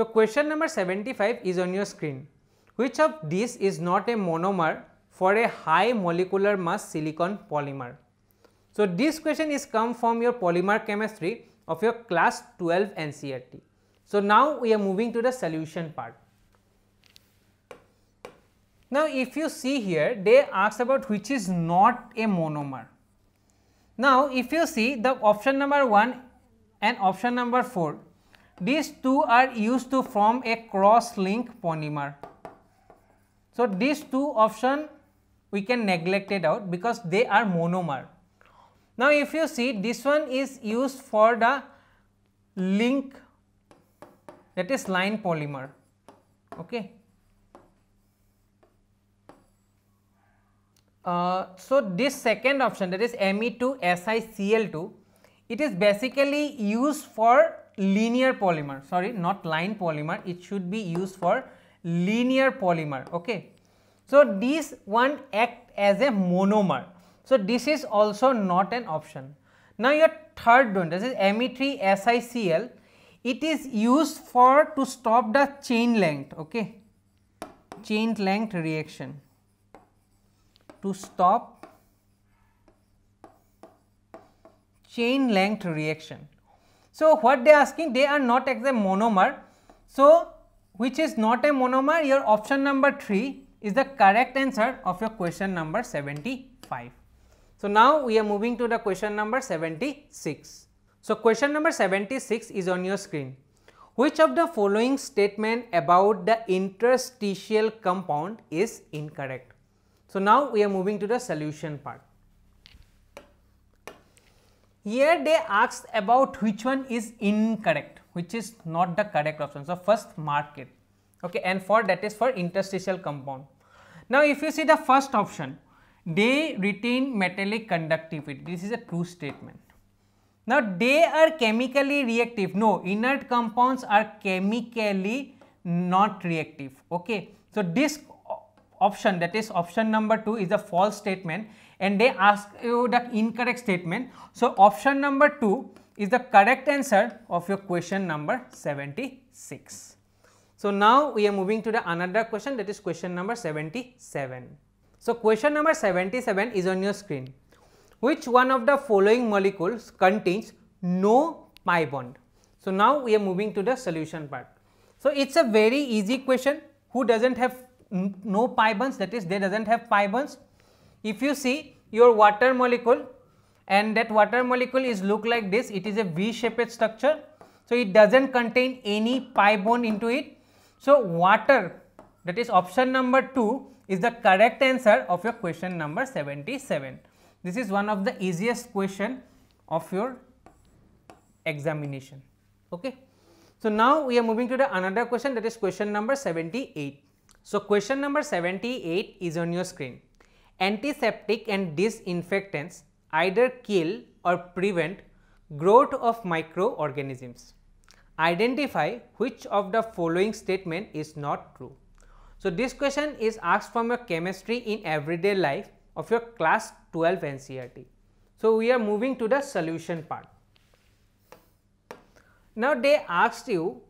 So, question number 75 is on your screen. Which of these is not a monomer for a high molecular mass silicon polymer? So, this question is come from your polymer chemistry of your class 12 NCERT. So, now we are moving to the solution part. Now, if you see here they ask about which is not a monomer. Now, if you see the option number 1 and option number 4 these two are used to form a cross link polymer. So, these two option we can neglect it out because they are monomer. Now, if you see this one is used for the link that is line polymer. Okay. Uh, so, this second option that is Me2SiCl2 it is basically used for linear polymer sorry not line polymer it should be used for linear polymer okay. So, this one act as a monomer. So, this is also not an option. Now, your third one this is Me3SiCl it is used for to stop the chain length okay chain length reaction to stop chain length reaction. So, what they are asking they are not a monomer. So, which is not a monomer your option number 3 is the correct answer of your question number 75. So, now we are moving to the question number 76. So, question number 76 is on your screen. Which of the following statement about the interstitial compound is incorrect? So, now we are moving to the solution part. Here they asked about which one is incorrect, which is not the correct option. So, first mark it okay, and for that is for interstitial compound. Now, if you see the first option, they retain metallic conductivity, this is a true statement. Now, they are chemically reactive, no inert compounds are chemically not reactive. Okay. So, this option that is option number 2 is a false statement and they ask you the incorrect statement. So, option number 2 is the correct answer of your question number 76. So, now we are moving to the another question that is question number 77. So, question number 77 is on your screen. Which one of the following molecules contains no pi bond? So, now we are moving to the solution part. So, it is a very easy question who does not have no pi bonds that is they does not have pi bonds. If you see your water molecule and that water molecule is look like this it is a V shaped structure. So, it does not contain any pi bond into it. So, water that is option number 2 is the correct answer of your question number 77. This is one of the easiest question of your examination. Okay. So, now we are moving to the another question that is question number 78. So, question number 78 is on your screen. Antiseptic and disinfectants either kill or prevent growth of microorganisms. Identify which of the following statement is not true. So, this question is asked from your chemistry in everyday life of your class 12 NCERT. So, we are moving to the solution part. Now, they asked you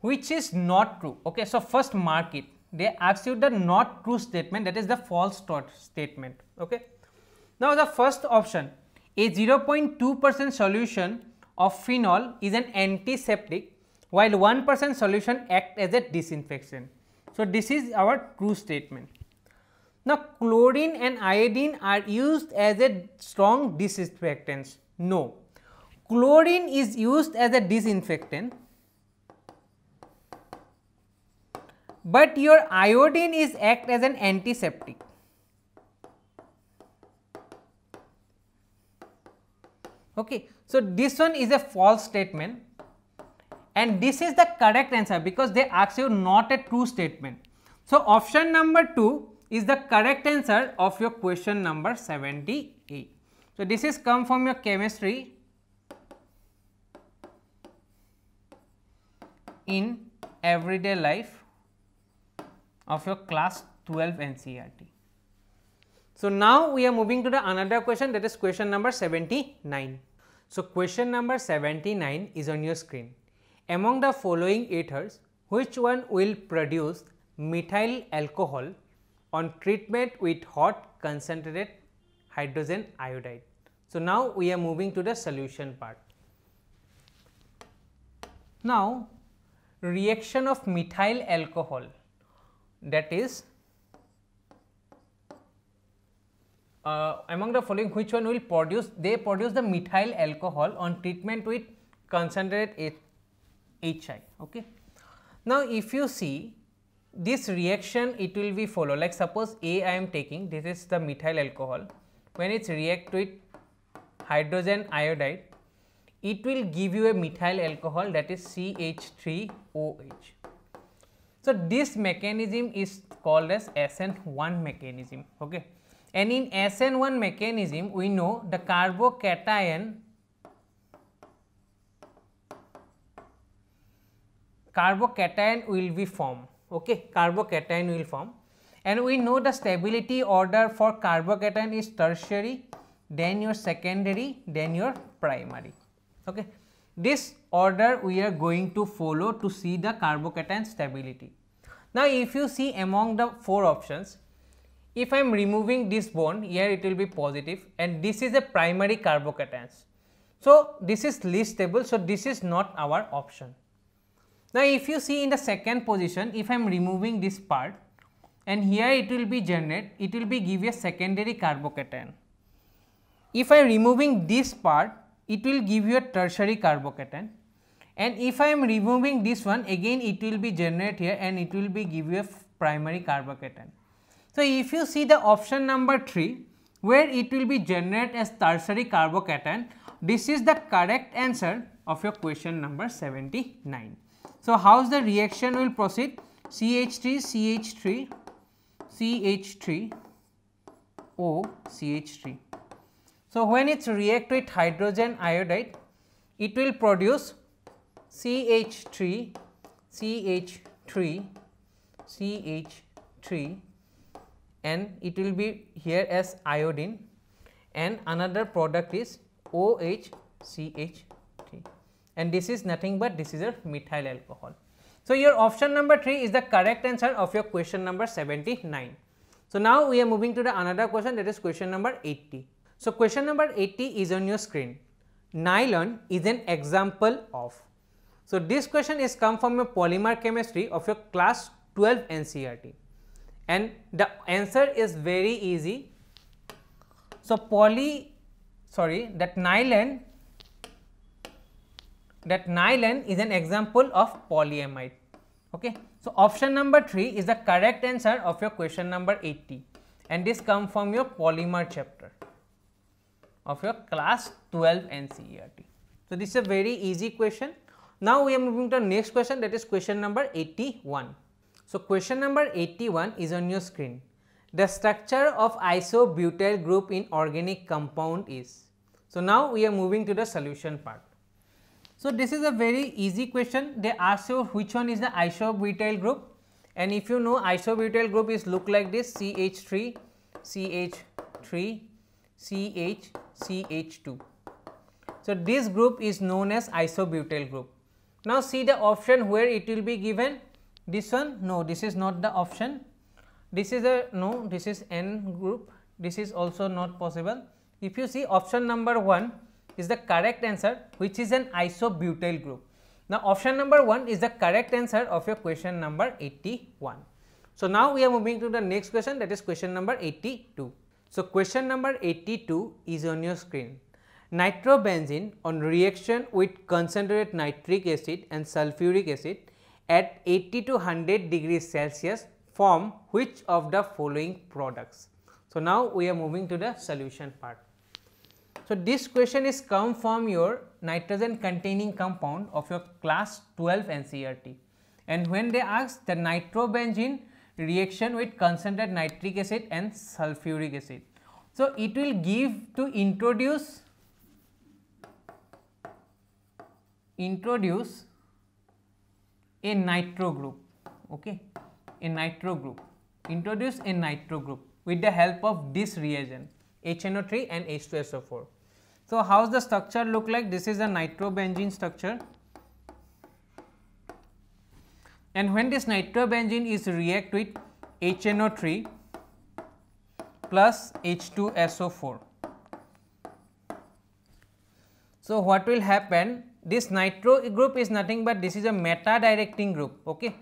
which is not true. Okay, so first mark it. They ask the not true statement that is the false statement. Okay. Now, the first option a 0.2 percent solution of phenol is an antiseptic while 1 percent solution act as a disinfectant. So, this is our true statement. Now, chlorine and iodine are used as a strong disinfectants. No, chlorine is used as a disinfectant but your iodine is act as an antiseptic. Okay. So, this one is a false statement and this is the correct answer because they ask you not a true statement. So, option number 2 is the correct answer of your question number 78. So, this is come from your chemistry in everyday life of your class 12 NCERT. So, now we are moving to the another question that is question number 79. So, question number 79 is on your screen. among the following ethers which one will produce methyl alcohol on treatment with hot concentrated hydrogen iodide. So, now we are moving to the solution part. Now, reaction of methyl alcohol that is uh, among the following which one will produce they produce the methyl alcohol on treatment with concentrated HI. Okay. Now, if you see this reaction it will be follow like suppose A I am taking this is the methyl alcohol when it react with hydrogen iodide it will give you a methyl alcohol that is CH3OH. So, this mechanism is called as SN1 mechanism. Okay? And in SN1 mechanism we know the carbocation carbocation will be formed okay? Carbocation will form. And we know the stability order for carbocation is tertiary then your secondary then your primary okay this order we are going to follow to see the carbocation stability now if you see among the four options if I am removing this bond here it will be positive and this is a primary carbocation. So, this is least stable. So, this is not our option. Now, if you see in the second position if I am removing this part and here it will be generate it will be give a secondary carbocation. If I am removing this part it will give you a tertiary carbocation and if I am removing this one again it will be generate here and it will be give you a primary carbocation. So, if you see the option number 3 where it will be generate as tertiary carbocation, this is the correct answer of your question number 79. So, how's the reaction will proceed? CH3, CH3, CH3, O, CH3. So, when it react with hydrogen iodide, it will produce CH3, CH3, CH3 and it will be here as iodine and another product is OHCH3 and this is nothing but this is a methyl alcohol. So, your option number 3 is the correct answer of your question number 79. So, now we are moving to the another question that is question number 80. So, question number 80 is on your screen. Nylon is an example of. So, this question is come from a polymer chemistry of your class 12 NCERT and the answer is very easy. So, poly sorry that nylon that nylon is an example of polyamide. Okay. So, option number 3 is the correct answer of your question number 80 and this come from your polymer chapter of your class 12 NCERT. So, this is a very easy question. Now, we are moving to the next question that is question number 81. So, question number 81 is on your screen. The structure of isobutyl group in organic compound is. So, now we are moving to the solution part. So, this is a very easy question. They ask you which one is the isobutyl group and if you know isobutyl group is look like this CH3, CH3, CH, CH2. So, this group is known as isobutyl group. Now, see the option where it will be given. This one no this is not the option. This is a no this is n group. This is also not possible. If you see option number 1 is the correct answer which is an isobutyl group. Now option number 1 is the correct answer of your question number 81 so now we are moving to the next question that is question number 82 so question number 82 is on your screen nitrobenzene on reaction with concentrated nitric acid and sulfuric acid at 80 to 100 degrees Celsius form which of the following products. So, now we are moving to the solution part. So, this question is come from your nitrogen containing compound of your class 12 NCERT and when they ask the nitrobenzene reaction with concentrated nitric acid and sulfuric acid. So, it will give to introduce introduce a nitro group okay a nitro group introduce a nitro group with the help of this reagent HNO3 and H2SO4. So, how does the structure look like? This is a nitrobenzene structure. And when this nitrobenzene is react with HNO3 plus H2SO4. So, what will happen this nitro group is nothing but this is a meta directing group okay.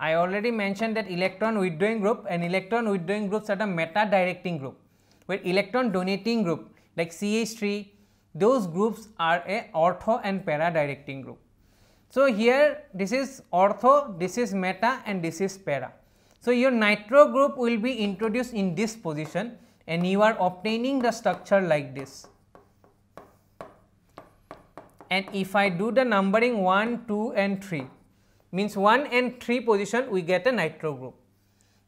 I already mentioned that electron withdrawing group and electron withdrawing groups are the meta directing group where electron donating group like CH3 those groups are a ortho and para directing group. So, here this is ortho, this is meta and this is para. So, your nitro group will be introduced in this position and you are obtaining the structure like this. And if I do the numbering 1, 2 and 3 means 1 and 3 position we get a nitro group.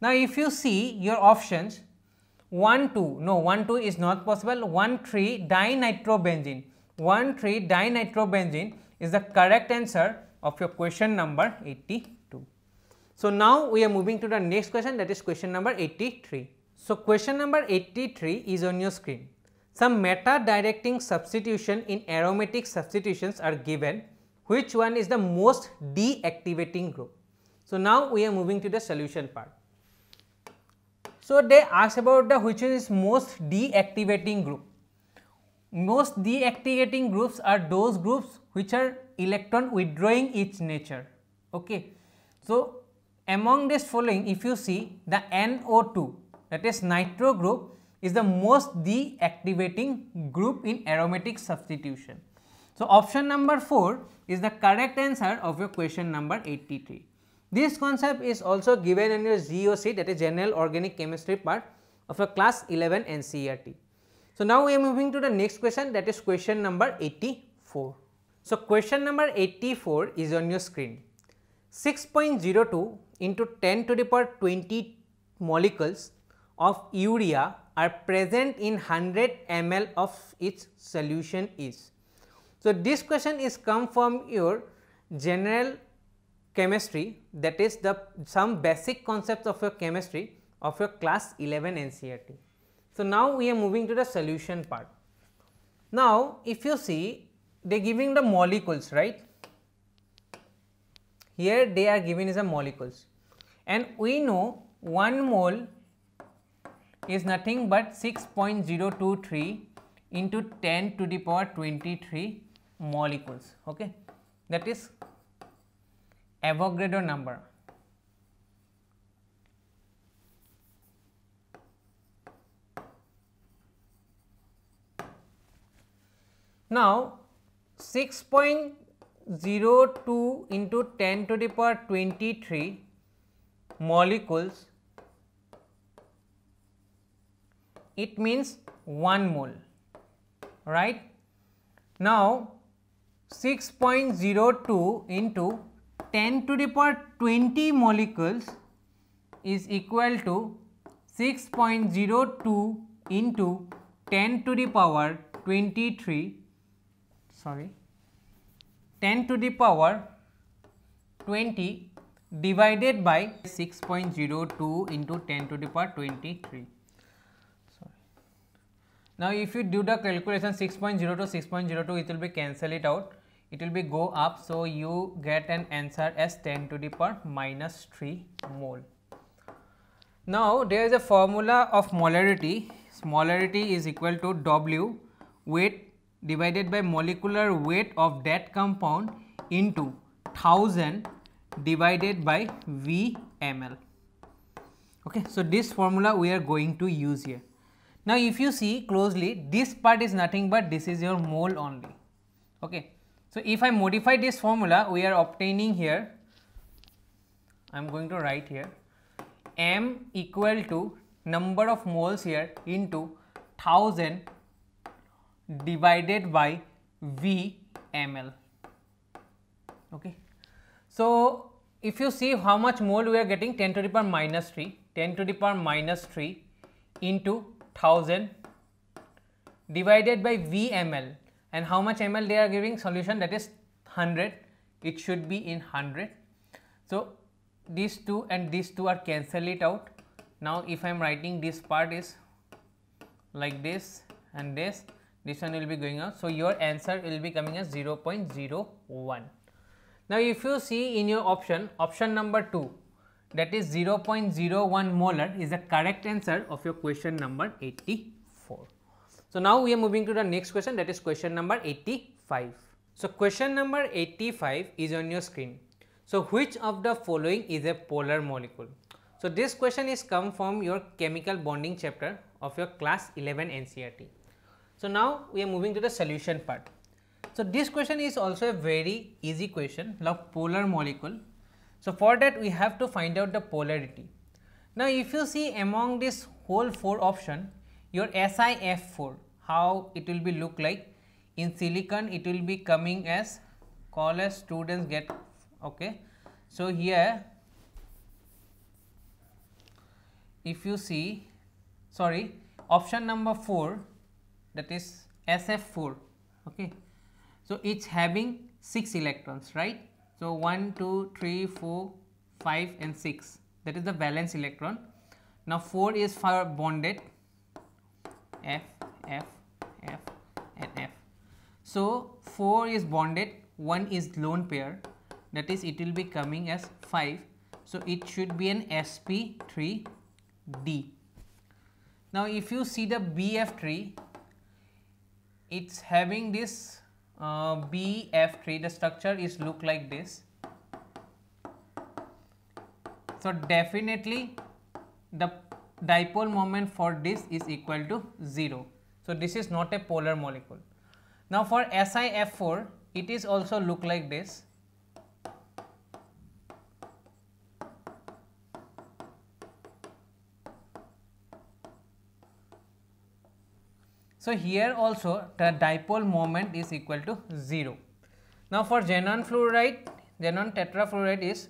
Now, if you see your options 1 2 no 1 2 is not possible 1 3 dinitrobenzene 1 3 dinitrobenzene is the correct answer of your question number 82. So, now we are moving to the next question that is question number 83. So, question number 83 is on your screen. Some meta directing substitution in aromatic substitutions are given which one is the most deactivating group. So, now we are moving to the solution part. So, they ask about the which is most deactivating group. Most deactivating groups are those groups which are electron withdrawing its nature. Okay. So, among this following if you see the NO2 that is nitro group is the most deactivating group in aromatic substitution. So, option number 4 is the correct answer of your question number 83. This concept is also given in your GOC that is general organic chemistry part of your class 11 NCERT. So, now we are moving to the next question that is question number 84. So, question number 84 is on your screen. 6.02 into 10 to the power 20 molecules of urea are present in 100 ml of its solution is. So, this question is come from your general chemistry that is the some basic concepts of your chemistry of your class 11 NCERT. So, now we are moving to the solution part. Now, if you see they are giving the molecules right here they are given as a molecules and we know 1 mole is nothing but 6.023 into 10 to the power 23 molecules okay that is Avogadro number. Now, 6.02 into 10 to the power 23 molecules, it means 1 mole, right. Now, 6.02 into 10 to the power 20 molecules is equal to 6.02 into 10 to the power 23 sorry 10 to the power 20 divided by 6.02 into 10 to the power 23 sorry now if you do the calculation 6.02 6.02 it will be cancel it out it will be go up. So, you get an answer as 10 to the power minus 3 mole. Now, there is a formula of molarity, molarity is equal to W weight divided by molecular weight of that compound into 1000 divided by V ml. Okay. So, this formula we are going to use here. Now, if you see closely this part is nothing but this is your mole only. Okay. So, if I modify this formula we are obtaining here I am going to write here m equal to number of moles here into 1000 divided by V ml. Okay. So, if you see how much mole we are getting 10 to the power minus 3, 10 to the power minus 3 into 1000 divided by V ml and how much ml they are giving solution that is 100 it should be in 100. So, these two and these two are cancel it out. Now, if I am writing this part is like this and this, this one will be going out. So, your answer will be coming as 0 0.01. Now, if you see in your option, option number 2 that is 0.01 molar is the correct answer of your question number 84. So, now we are moving to the next question that is question number 85. So, question number 85 is on your screen. So, which of the following is a polar molecule? So, this question is come from your chemical bonding chapter of your class 11 NCERT. So, now we are moving to the solution part. So, this question is also a very easy question like polar molecule. So, for that we have to find out the polarity. Now, if you see among this whole 4 option your SiF4 how it will be look like in silicon it will be coming as college students get okay. So, here if you see sorry option number 4 that is SF4 okay. So, it is having 6 electrons right. So, 1, 2, 3, 4, 5 and 6 that is the valence electron. Now, 4 is for bonded F, F, F and F. So, 4 is bonded, 1 is lone pair that is it will be coming as 5. So, it should be an sp3d. Now, if you see the BF3, it is having this uh, BF3 the structure is look like this. So, definitely the dipole moment for this is equal to 0. So, this is not a polar molecule. Now, for SiF4 it is also look like this. So, here also the dipole moment is equal to 0. Now, for xenon fluoride, xenon tetrafluoride is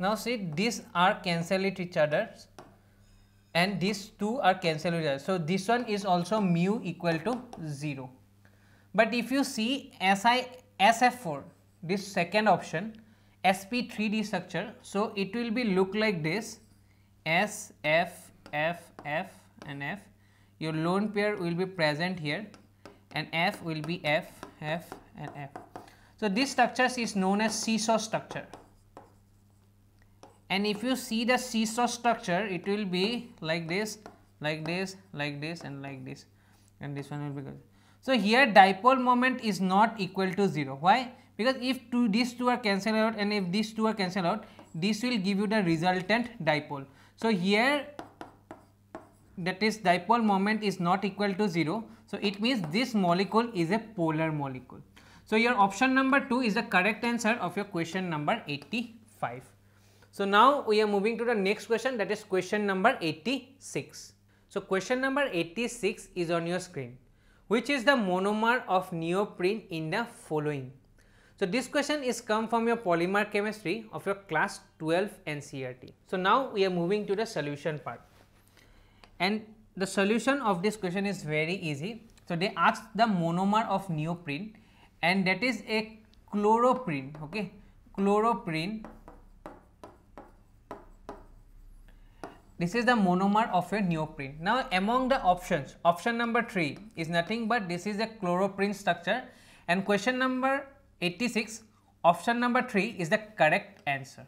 Now see these are cancel each other and these two are cancelled with each other. So, this one is also mu equal to 0. But if you see SI SF4 this second option sp3d structure. So, it will be look like this S F F F and F your lone pair will be present here and F will be F F and F. So, this structure is known as seesaw structure and if you see the seesaw structure it will be like this like this like this and like this and this one will be good. So, here dipole moment is not equal to 0 why because if two these two are cancelled out and if these two are cancelled out this will give you the resultant dipole. So, here that is dipole moment is not equal to 0. So, it means this molecule is a polar molecule. So, your option number 2 is the correct answer of your question number 85. So, now we are moving to the next question that is question number 86. So, question number 86 is on your screen which is the monomer of neoprene in the following. So, this question is come from your polymer chemistry of your class 12 NCERT. So, now we are moving to the solution part and the solution of this question is very easy. So, they ask the monomer of neoprene and that is a chloroprene, okay, chloroprene This is the monomer of a neoprene. Now, among the options, option number 3 is nothing but this is a chloroprene structure and question number 86, option number 3 is the correct answer.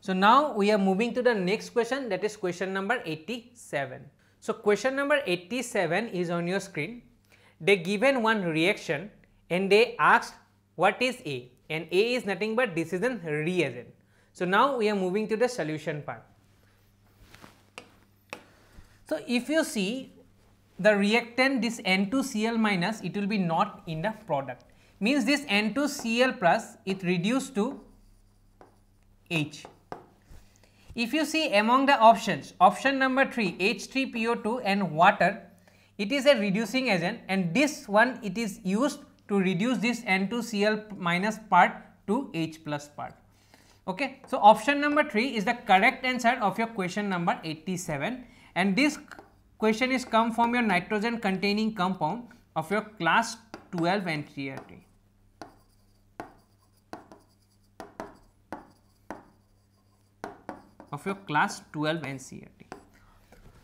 So, now we are moving to the next question that is question number 87. So, question number 87 is on your screen. They given one reaction and they asked what is A and A is nothing but this is an reagent. So, now we are moving to the solution part. So, if you see the reactant this N2Cl minus it will be not in the product means this N2Cl plus it reduced to H. If you see among the options option number 3 H3PO2 and water it is a reducing agent and this one it is used to reduce this N2Cl minus part to H plus part. Okay. So, option number 3 is the correct answer of your question number 87 and this question is come from your nitrogen containing compound of your class 12 NCERT. of your class 12 NCERT.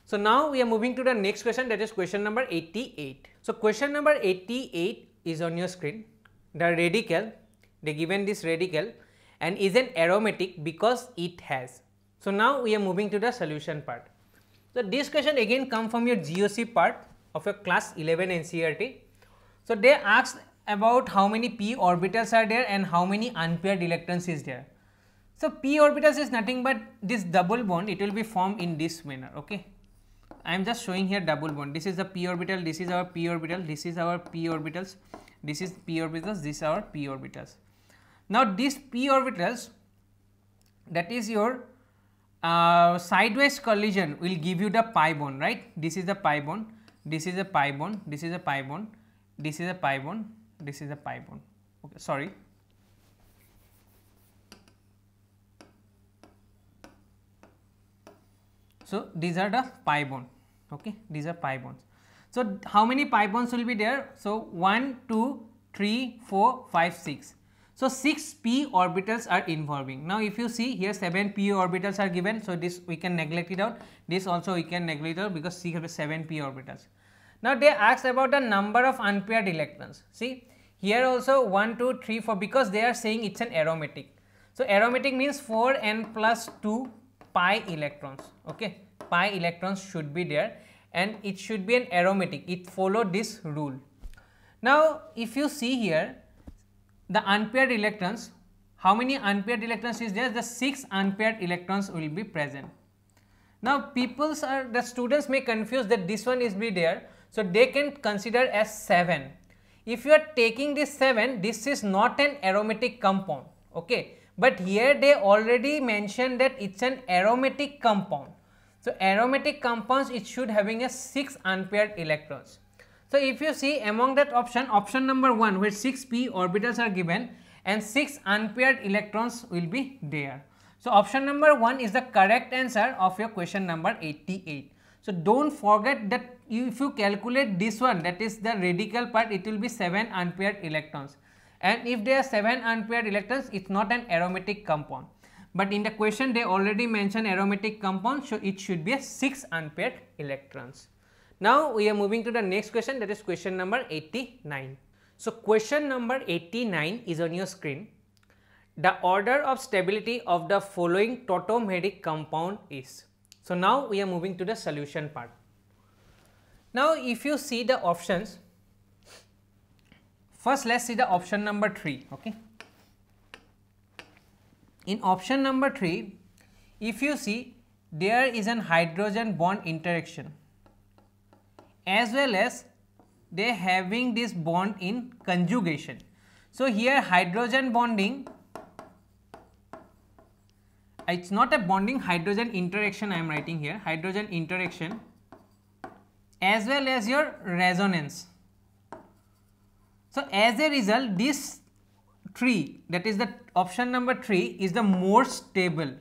So now we are moving to the next question that is question number 88. So question number 88 is on your screen. The radical, they given this radical and is an aromatic because it has. So now we are moving to the solution part. So this question again come from your GOC part of your class 11 NCERT. So they asked about how many p orbitals are there and how many unpaired electrons is there. So p orbitals is nothing but this double bond it will be formed in this manner okay. I am just showing here double bond this is the p orbital this is our p orbital this is our p orbitals this is p orbitals this is our p orbitals. Now these p orbitals that is your uh, sideways collision will give you the pi bond right? This is the pi bond this is a pi bond this is a pi bond this is a pi bond this is a pi bond. Okay sorry. So these are the pi bond okay? These are pi bonds. So how many pi bonds will be there? So 1 2 3 4 5 6 so, 6 p orbitals are involving. Now, if you see here 7 p orbitals are given. So, this we can neglect it out, this also we can neglect it out because C has 7 p orbitals. Now, they asked about the number of unpaired electrons. See here also 1, 2, 3, 4 because they are saying it is an aromatic. So, aromatic means 4 n plus 2 pi electrons, okay. pi electrons should be there and it should be an aromatic, it follow this rule. Now, if you see here the unpaired electrons, how many unpaired electrons is there? The 6 unpaired electrons will be present. Now, peoples are the students may confuse that this one is be there. So, they can consider as 7. If you are taking this 7, this is not an aromatic compound, okay. But here they already mentioned that it is an aromatic compound. So, aromatic compounds it should having a 6 unpaired electrons. So, if you see among that option, option number 1 where 6 p orbitals are given and 6 unpaired electrons will be there. So, option number 1 is the correct answer of your question number 88. So, do not forget that if you calculate this one that is the radical part it will be 7 unpaired electrons and if there are 7 unpaired electrons it is not an aromatic compound. But in the question they already mentioned aromatic compound so it should be a 6 unpaired electrons. Now, we are moving to the next question that is question number 89. So, question number 89 is on your screen. The order of stability of the following tautomeric compound is. So, now we are moving to the solution part. Now, if you see the options, first let us see the option number 3. Okay. In option number 3, if you see there is an hydrogen bond interaction as well as they having this bond in conjugation. So, here hydrogen bonding it is not a bonding hydrogen interaction I am writing here hydrogen interaction as well as your resonance. So, as a result this tree that is the option number 3 is the more stable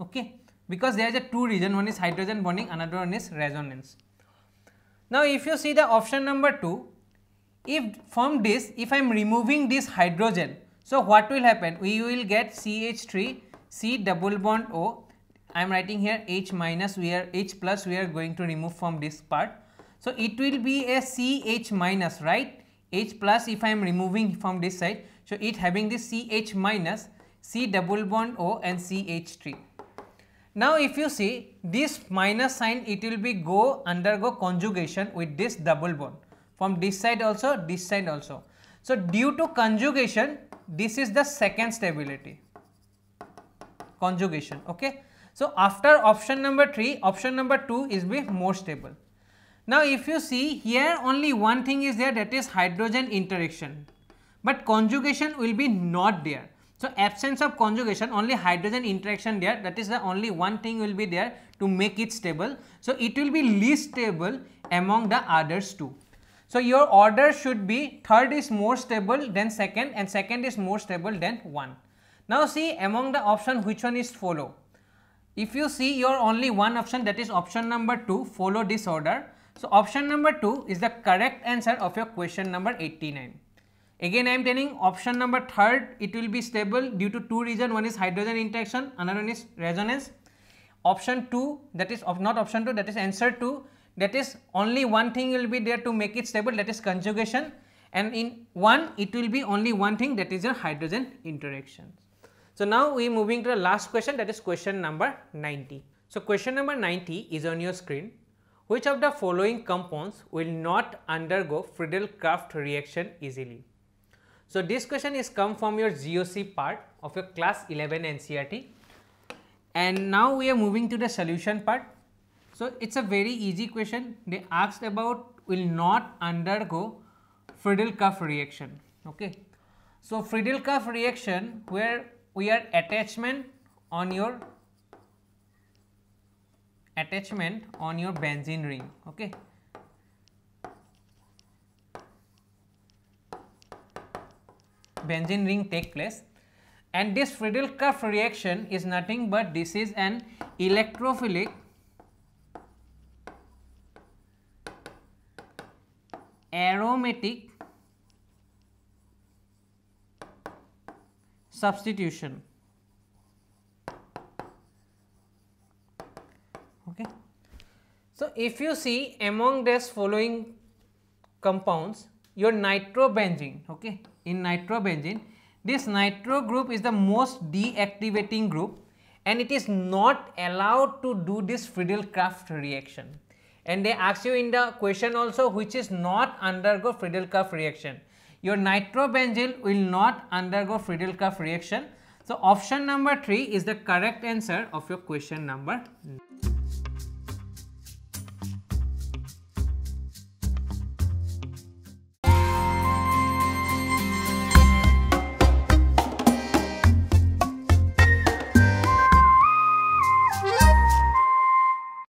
okay because there is a two reason one is hydrogen bonding another one is resonance. Now, if you see the option number 2, if from this if I am removing this hydrogen, so what will happen? We will get CH3 C double bond O. I am writing here H minus we are H plus we are going to remove from this part. So, it will be a CH minus right H plus if I am removing from this side. So, it having this CH minus C double bond O and CH3. Now, if you see this minus sign it will be go undergo conjugation with this double bond from this side also this side also. So, due to conjugation this is the second stability conjugation ok. So, after option number 3 option number 2 is be more stable. Now, if you see here only one thing is there that is hydrogen interaction, but conjugation will be not there. So, absence of conjugation only hydrogen interaction there that is the only one thing will be there to make it stable. So, it will be least stable among the others too. So, your order should be third is more stable than second and second is more stable than 1. Now, see among the option which one is follow. If you see your only one option that is option number 2 follow this order. So, option number 2 is the correct answer of your question number 89. Again I am telling option number third it will be stable due to two reason one is hydrogen interaction another one is resonance option 2 that is not option 2 that is answer 2 that is only one thing will be there to make it stable that is conjugation and in 1 it will be only one thing that is your hydrogen interactions. So, now we moving to the last question that is question number 90. So, question number 90 is on your screen which of the following compounds will not undergo Friedel-Crafts reaction easily. So, this question is come from your GOC part of your class 11 NCERT and now we are moving to the solution part. So, it is a very easy question they asked about will not undergo Friedel-Crafts reaction. Okay. So, Friedel-Crafts reaction where we are attachment on your attachment on your benzene ring. Okay. Benzene ring take place and this Friedel-Crafts reaction is nothing but this is an electrophilic aromatic substitution. Okay. So, if you see among this following compounds your nitrobenzene okay in nitrobenzene this nitro group is the most deactivating group and it is not allowed to do this Friedel-Crafts reaction. And they ask you in the question also which is not undergo Friedel-Crafts reaction. Your nitrobenzene will not undergo Friedel-Crafts reaction. So, option number 3 is the correct answer of your question number